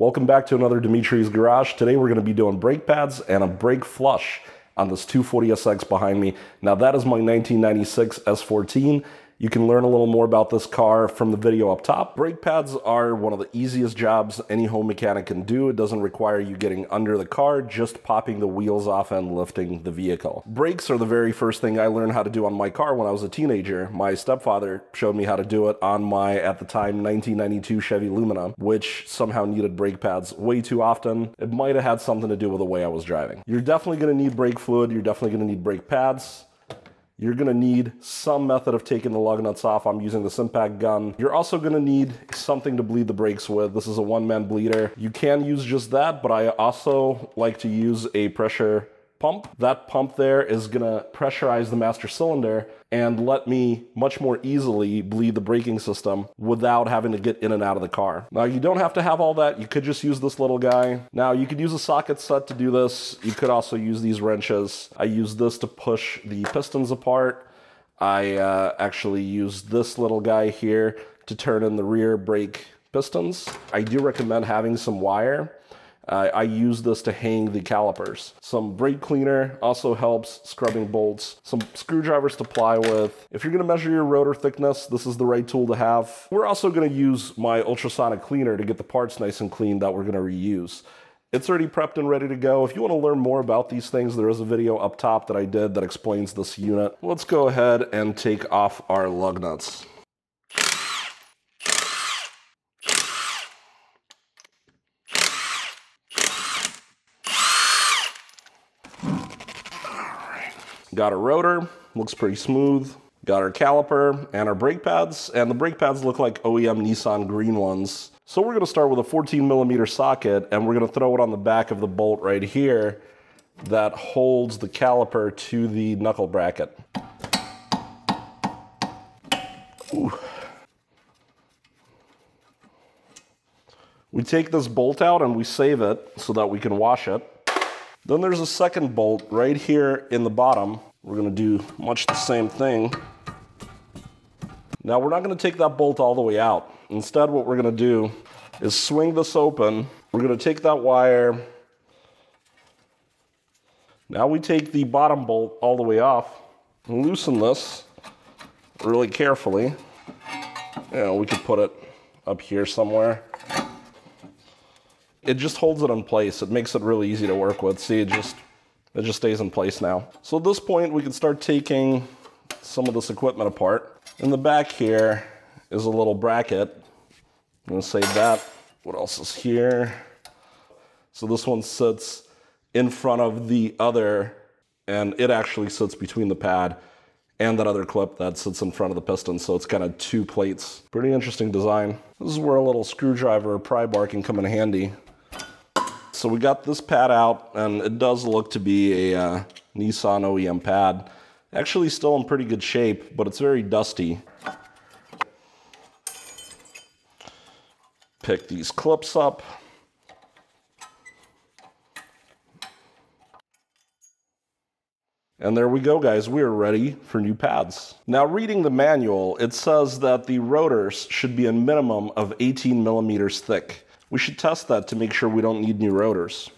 Welcome back to another Dmitry's Garage. Today we're going to be doing brake pads and a brake flush on this 240SX behind me. Now that is my 1996 S14. You can learn a little more about this car from the video up top. Brake pads are one of the easiest jobs any home mechanic can do. It doesn't require you getting under the car, just popping the wheels off and lifting the vehicle. Brakes are the very first thing I learned how to do on my car when I was a teenager. My stepfather showed me how to do it on my, at the time, 1992 Chevy Lumina, which somehow needed brake pads way too often. It might have had something to do with the way I was driving. You're definitely gonna need brake fluid. You're definitely gonna need brake pads. You're gonna need some method of taking the lug nuts off. I'm using the impact gun. You're also gonna need something to bleed the brakes with. This is a one-man bleeder. You can use just that, but I also like to use a pressure pump. That pump there is gonna pressurize the master cylinder and let me much more easily bleed the braking system without having to get in and out of the car. Now you don't have to have all that. You could just use this little guy. Now you could use a socket set to do this. You could also use these wrenches. I use this to push the pistons apart. I uh, actually use this little guy here to turn in the rear brake pistons. I do recommend having some wire uh, I use this to hang the calipers. Some brake cleaner also helps scrubbing bolts. Some screwdrivers to ply with. If you're gonna measure your rotor thickness, this is the right tool to have. We're also gonna use my ultrasonic cleaner to get the parts nice and clean that we're gonna reuse. It's already prepped and ready to go. If you want to learn more about these things, there is a video up top that I did that explains this unit. Let's go ahead and take off our lug nuts. Got our rotor, looks pretty smooth. Got our caliper and our brake pads, and the brake pads look like OEM Nissan green ones. So we're gonna start with a 14 millimeter socket, and we're gonna throw it on the back of the bolt right here that holds the caliper to the knuckle bracket. Ooh. We take this bolt out and we save it so that we can wash it. Then there's a second bolt right here in the bottom. We're gonna do much the same thing. Now we're not gonna take that bolt all the way out. Instead, what we're gonna do is swing this open. We're gonna take that wire. Now we take the bottom bolt all the way off and loosen this really carefully. Know, we could put it up here somewhere it just holds it in place. It makes it really easy to work with. See, it just, it just stays in place now. So at this point, we can start taking some of this equipment apart. In the back here is a little bracket. I'm gonna save that. What else is here? So this one sits in front of the other, and it actually sits between the pad and that other clip that sits in front of the piston. So it's kind of two plates. Pretty interesting design. This is where a little screwdriver or pry bar can come in handy. So we got this pad out, and it does look to be a uh, Nissan OEM pad. Actually still in pretty good shape, but it's very dusty. Pick these clips up. And there we go, guys. We are ready for new pads. Now, reading the manual, it says that the rotors should be a minimum of 18 millimeters thick. We should test that to make sure we don't need new rotors.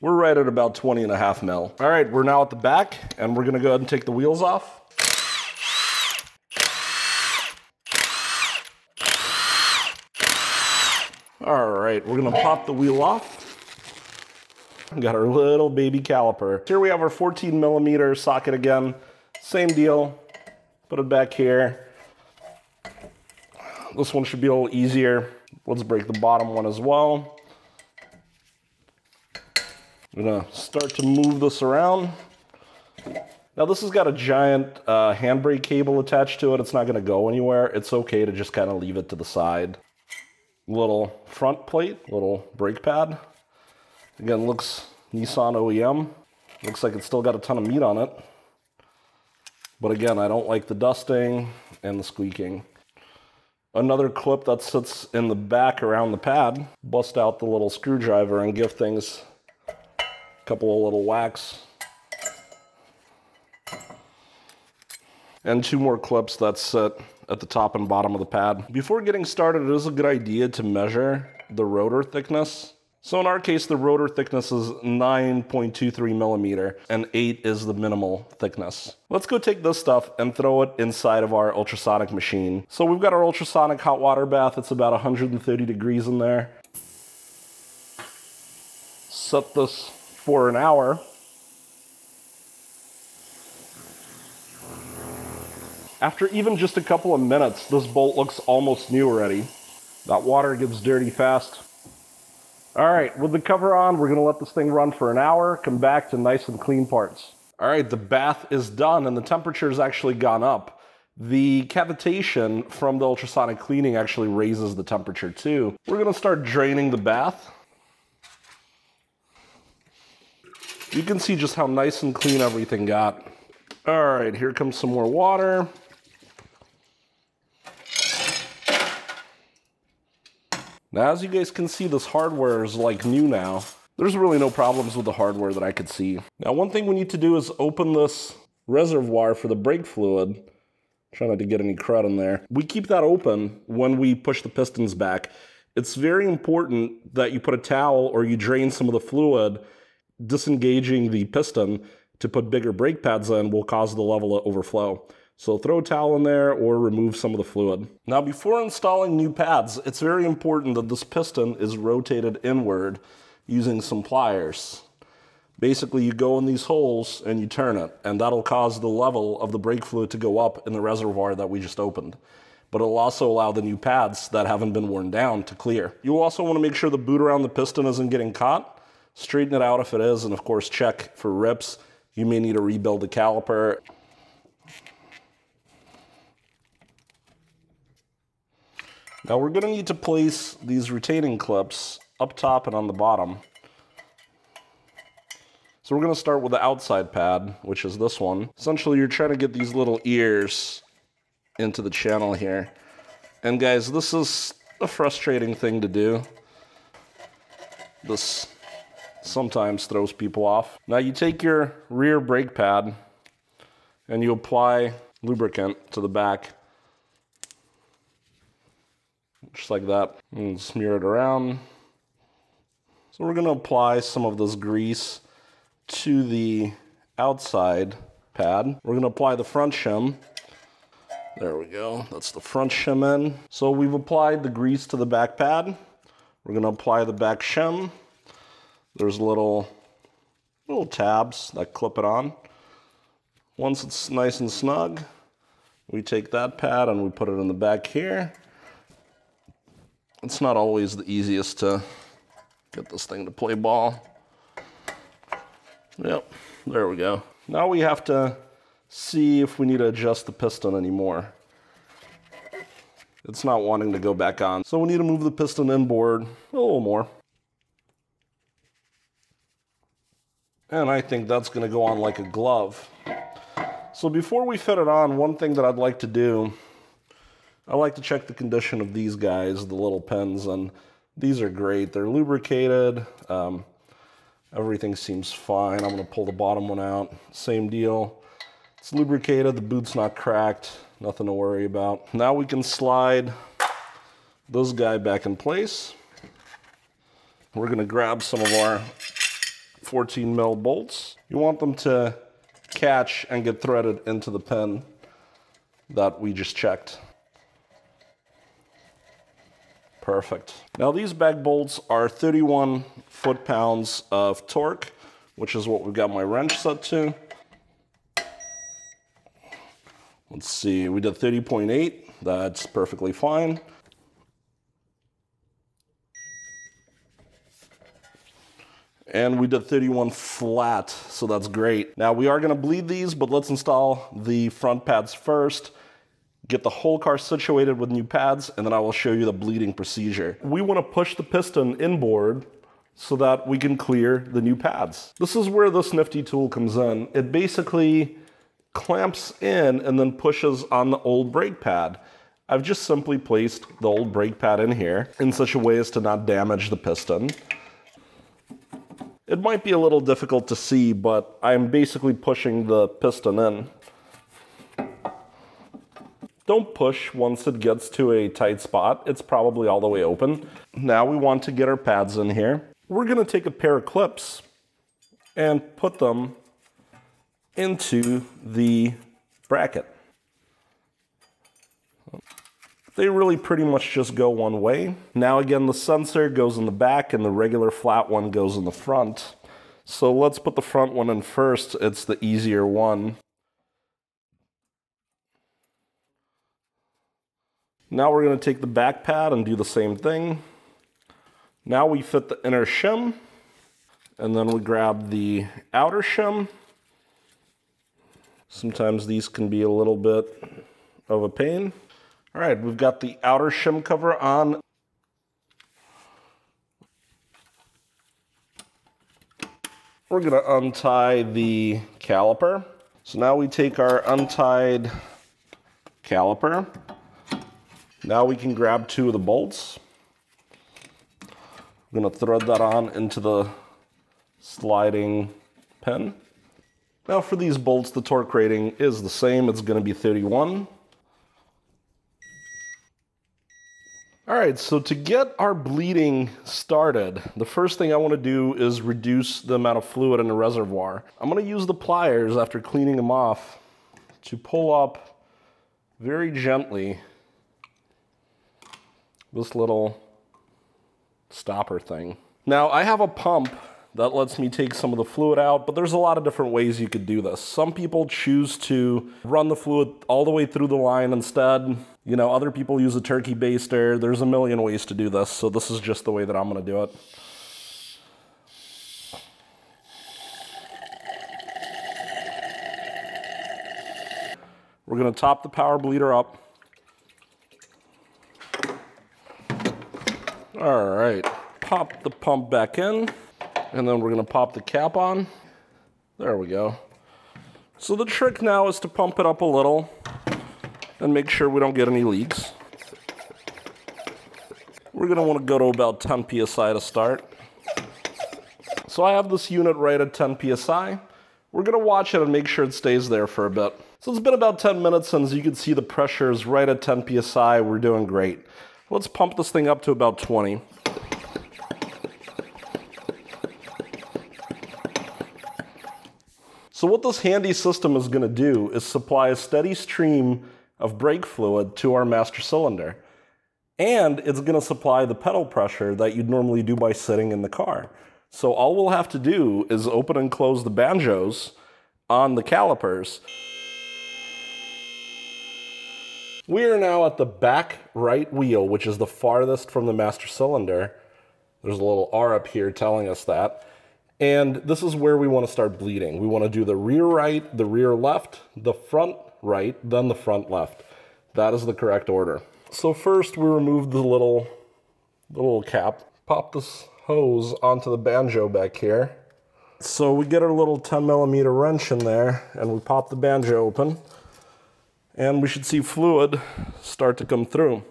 We're right at about 20 and a half mil. All right, we're now at the back and we're gonna go ahead and take the wheels off. All right, we're gonna pop the wheel off. Got our little baby caliper. Here we have our 14 millimeter socket again. Same deal, put it back here. This one should be a little easier. Let's break the bottom one as well. I'm gonna start to move this around. Now this has got a giant uh, handbrake cable attached to it. It's not gonna go anywhere. It's okay to just kind of leave it to the side. Little front plate, little brake pad. Again, looks Nissan OEM. Looks like it's still got a ton of meat on it. But again, I don't like the dusting and the squeaking. Another clip that sits in the back around the pad. Bust out the little screwdriver and give things a couple of little whacks. And two more clips that sit at the top and bottom of the pad. Before getting started, it is a good idea to measure the rotor thickness. So in our case, the rotor thickness is 9.23 millimeter and 8 is the minimal thickness. Let's go take this stuff and throw it inside of our ultrasonic machine. So we've got our ultrasonic hot water bath. It's about 130 degrees in there. Set this for an hour. After even just a couple of minutes, this bolt looks almost new already. That water gets dirty fast. All right, with the cover on, we're gonna let this thing run for an hour, come back to nice and clean parts. All right, the bath is done and the temperature has actually gone up. The cavitation from the ultrasonic cleaning actually raises the temperature too. We're gonna start draining the bath. You can see just how nice and clean everything got. All right, here comes some more water. Now, as you guys can see, this hardware is like new now. There's really no problems with the hardware that I could see. Now, one thing we need to do is open this reservoir for the brake fluid. Try not to get any crud in there. We keep that open when we push the pistons back. It's very important that you put a towel or you drain some of the fluid. Disengaging the piston to put bigger brake pads in will cause the level to overflow. So throw a towel in there or remove some of the fluid. Now before installing new pads, it's very important that this piston is rotated inward using some pliers. Basically, you go in these holes and you turn it, and that'll cause the level of the brake fluid to go up in the reservoir that we just opened. But it'll also allow the new pads that haven't been worn down to clear. You also want to make sure the boot around the piston isn't getting caught. Straighten it out if it is, and of course check for rips. You may need to rebuild the caliper. Now we're gonna need to place these retaining clips up top and on the bottom. So we're gonna start with the outside pad, which is this one. Essentially, you're trying to get these little ears into the channel here. And guys, this is a frustrating thing to do. This sometimes throws people off. Now you take your rear brake pad and you apply lubricant to the back just like that, and smear it around. So we're gonna apply some of this grease to the outside pad. We're gonna apply the front shim. There we go, that's the front shim in. So we've applied the grease to the back pad. We're gonna apply the back shim. There's little, little tabs that clip it on. Once it's nice and snug, we take that pad and we put it in the back here. It's not always the easiest to get this thing to play ball. Yep, there we go. Now we have to see if we need to adjust the piston anymore. It's not wanting to go back on. So we need to move the piston inboard a little more. And I think that's gonna go on like a glove. So before we fit it on, one thing that I'd like to do I like to check the condition of these guys, the little pins, and these are great. They're lubricated. Um, everything seems fine. I'm gonna pull the bottom one out. Same deal. It's lubricated, the boot's not cracked, nothing to worry about. Now we can slide this guy back in place. We're gonna grab some of our 14 mil bolts. You want them to catch and get threaded into the pin that we just checked. Perfect. Now these bag bolts are 31 foot-pounds of torque, which is what we've got my wrench set to. Let's see, we did 30.8, that's perfectly fine. And we did 31 flat, so that's great. Now we are gonna bleed these, but let's install the front pads first get the whole car situated with new pads, and then I will show you the bleeding procedure. We wanna push the piston inboard so that we can clear the new pads. This is where this nifty tool comes in. It basically clamps in and then pushes on the old brake pad. I've just simply placed the old brake pad in here in such a way as to not damage the piston. It might be a little difficult to see, but I'm basically pushing the piston in. Don't push once it gets to a tight spot. It's probably all the way open. Now we want to get our pads in here. We're gonna take a pair of clips and put them into the bracket. They really pretty much just go one way. Now again, the sensor goes in the back and the regular flat one goes in the front. So let's put the front one in first. It's the easier one. Now we're going to take the back pad and do the same thing. Now we fit the inner shim, and then we grab the outer shim. Sometimes these can be a little bit of a pain. All right, we've got the outer shim cover on. We're gonna untie the caliper. So now we take our untied caliper now we can grab two of the bolts. I'm gonna thread that on into the sliding pin. Now for these bolts, the torque rating is the same. It's gonna be 31. All right, so to get our bleeding started, the first thing I wanna do is reduce the amount of fluid in the reservoir. I'm gonna use the pliers after cleaning them off to pull up very gently this little stopper thing. Now I have a pump that lets me take some of the fluid out, but there's a lot of different ways you could do this. Some people choose to run the fluid all the way through the line instead. You know, other people use a turkey baster. There's a million ways to do this, so this is just the way that I'm gonna do it. We're gonna top the power bleeder up. All right, pop the pump back in, and then we're gonna pop the cap on. There we go. So the trick now is to pump it up a little and make sure we don't get any leaks. We're gonna wanna go to about 10 PSI to start. So I have this unit right at 10 PSI. We're gonna watch it and make sure it stays there for a bit. So it's been about 10 minutes and as you can see the pressure is right at 10 PSI. We're doing great. Let's pump this thing up to about 20. So what this handy system is gonna do is supply a steady stream of brake fluid to our master cylinder. And it's gonna supply the pedal pressure that you'd normally do by sitting in the car. So all we'll have to do is open and close the banjos on the calipers. We are now at the back right wheel, which is the farthest from the master cylinder. There's a little R up here telling us that. And this is where we want to start bleeding. We want to do the rear right, the rear left, the front right, then the front left. That is the correct order. So first we remove the little, the little cap, pop this hose onto the banjo back here. So we get our little 10 millimeter wrench in there and we pop the banjo open and we should see fluid start to come through.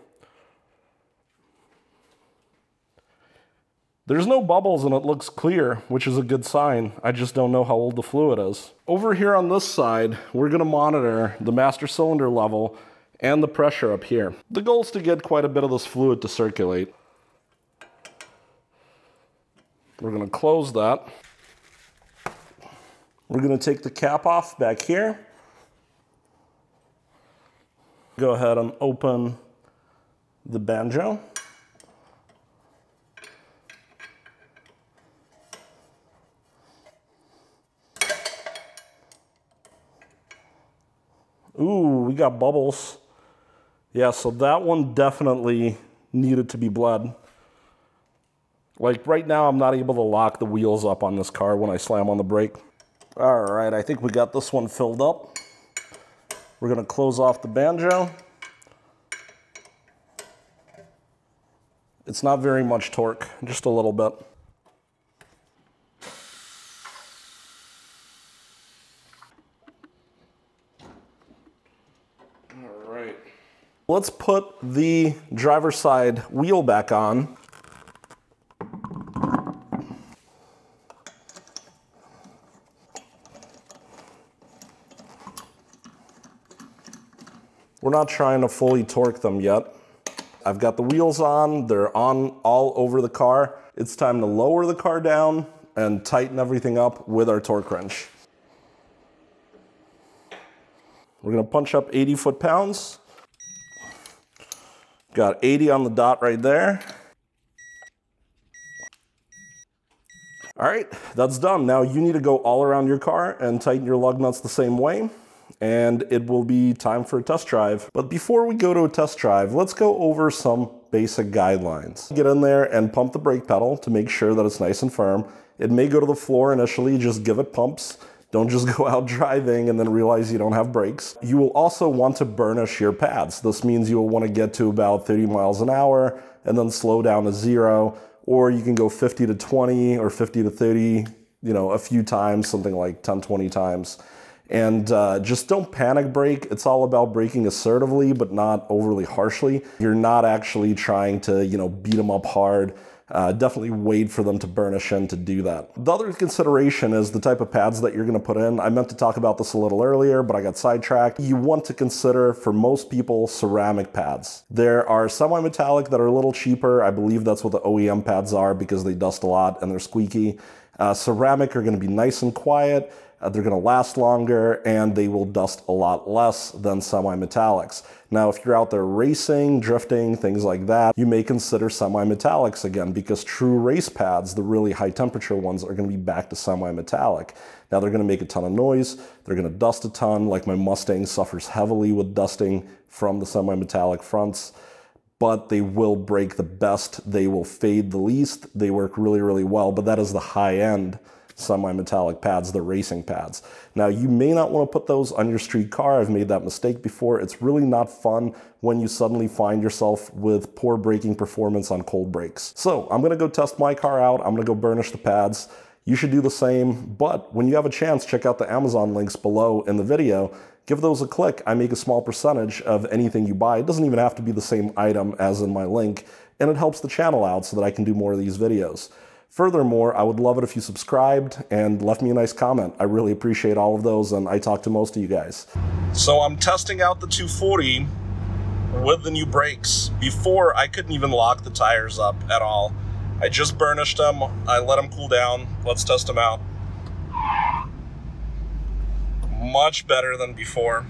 There's no bubbles and it looks clear, which is a good sign. I just don't know how old the fluid is. Over here on this side, we're gonna monitor the master cylinder level and the pressure up here. The goal is to get quite a bit of this fluid to circulate. We're gonna close that. We're gonna take the cap off back here go ahead and open the banjo. Ooh, we got bubbles. Yeah, so that one definitely needed to be bled. Like right now, I'm not able to lock the wheels up on this car when I slam on the brake. All right, I think we got this one filled up. We're going to close off the banjo. It's not very much torque, just a little bit. All right. Let's put the driver's side wheel back on. We're not trying to fully torque them yet. I've got the wheels on, they're on all over the car. It's time to lower the car down and tighten everything up with our torque wrench. We're gonna punch up 80 foot-pounds. Got 80 on the dot right there. All right, that's done. Now you need to go all around your car and tighten your lug nuts the same way and it will be time for a test drive. But before we go to a test drive, let's go over some basic guidelines. Get in there and pump the brake pedal to make sure that it's nice and firm. It may go to the floor initially, just give it pumps. Don't just go out driving and then realize you don't have brakes. You will also want to burnish your pads. This means you will want to get to about 30 miles an hour and then slow down to zero, or you can go 50 to 20 or 50 to 30, you know, a few times, something like 10, 20 times. And uh, just don't panic brake. It's all about braking assertively, but not overly harshly. You're not actually trying to, you know, beat them up hard. Uh, definitely wait for them to burnish in to do that. The other consideration is the type of pads that you're going to put in. I meant to talk about this a little earlier, but I got sidetracked. You want to consider, for most people, ceramic pads. There are semi-metallic that are a little cheaper. I believe that's what the OEM pads are because they dust a lot and they're squeaky. Uh, ceramic are going to be nice and quiet. Uh, they're going to last longer and they will dust a lot less than semi-metallics. Now, if you're out there racing, drifting, things like that, you may consider semi-metallics again because true race pads, the really high temperature ones, are going to be back to semi-metallic. Now, they're going to make a ton of noise. They're going to dust a ton, like my Mustang suffers heavily with dusting from the semi-metallic fronts but they will brake the best. They will fade the least. They work really, really well, but that is the high end semi-metallic pads, the racing pads. Now you may not want to put those on your street car. I've made that mistake before. It's really not fun when you suddenly find yourself with poor braking performance on cold brakes. So I'm gonna go test my car out. I'm gonna go burnish the pads. You should do the same, but when you have a chance, check out the Amazon links below in the video. Give those a click. I make a small percentage of anything you buy. It doesn't even have to be the same item as in my link, and it helps the channel out so that I can do more of these videos. Furthermore, I would love it if you subscribed and left me a nice comment. I really appreciate all of those, and I talk to most of you guys. So I'm testing out the 240 with the new brakes. Before, I couldn't even lock the tires up at all. I just burnished them. I let them cool down. Let's test them out. Much better than before.